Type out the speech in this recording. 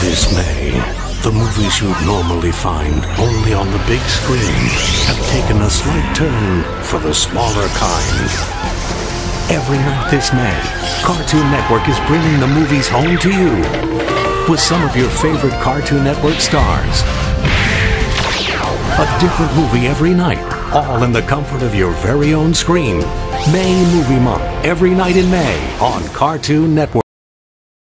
This May, the movies you'd normally find only on the big screen have taken a slight turn for the smaller kind. Every night this May, Cartoon Network is bringing the movies home to you with some of your favorite Cartoon Network stars. A different movie every night, all in the comfort of your very own screen. May Movie Month, every night in May on Cartoon Network.